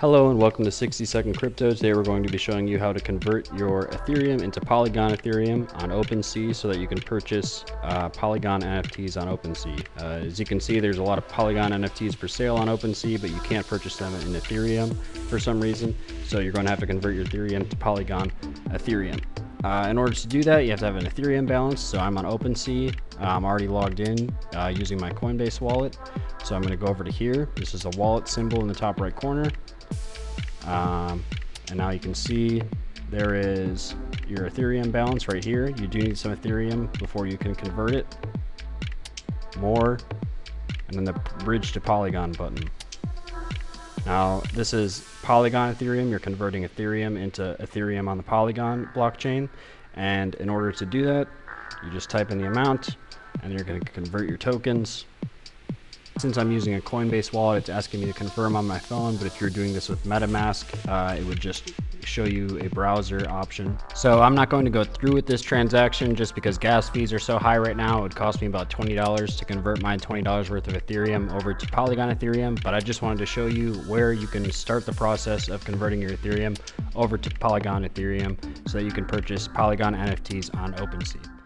Hello and welcome to 60 Second Crypto. Today we're going to be showing you how to convert your Ethereum into Polygon Ethereum on OpenSea so that you can purchase uh, Polygon NFTs on OpenSea. Uh, as you can see, there's a lot of Polygon NFTs for sale on OpenSea, but you can't purchase them in Ethereum for some reason. So you're going to have to convert your Ethereum to Polygon Ethereum. Uh, in order to do that, you have to have an Ethereum balance. So I'm on OpenSea. Uh, I'm already logged in uh, using my Coinbase wallet. So I'm going to go over to here. This is a wallet symbol in the top right corner. Um, and now you can see there is your Ethereum balance right here. You do need some Ethereum before you can convert it. More, and then the bridge to Polygon button. Now, this is Polygon Ethereum. You're converting Ethereum into Ethereum on the Polygon blockchain. And in order to do that, you just type in the amount and you're going to convert your tokens since I'm using a Coinbase wallet, it's asking me to confirm on my phone, but if you're doing this with MetaMask, uh, it would just show you a browser option. So I'm not going to go through with this transaction just because gas fees are so high right now. It would cost me about $20 to convert my $20 worth of Ethereum over to Polygon Ethereum, but I just wanted to show you where you can start the process of converting your Ethereum over to Polygon Ethereum so that you can purchase Polygon NFTs on OpenSea.